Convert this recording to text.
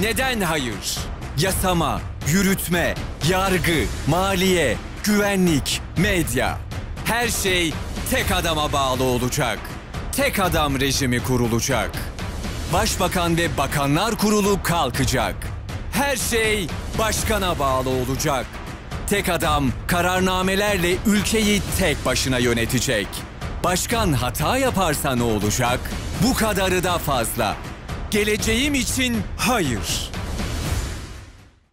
Neden hayır? Yasama, yürütme, yargı, maliye, güvenlik, medya. Her şey tek adama bağlı olacak. Tek adam rejimi kurulacak. Başbakan ve Bakanlar Kurulu kalkacak. Her şey başkana bağlı olacak. Tek adam kararnamelerle ülkeyi tek başına yönetecek. Başkan hata yaparsa ne olacak? Bu kadarı da fazla. Geleceğim için hayır.